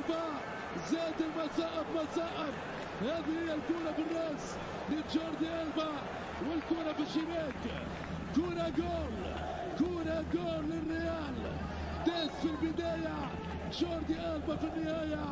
ألبا زاد المسائب مسائب هذه هي الكرة بالراس لجوردي ألبا والكرة بالشباك كرة جول. كرة جول للريال. داس في البداية. جوردي ألبا في النهاية.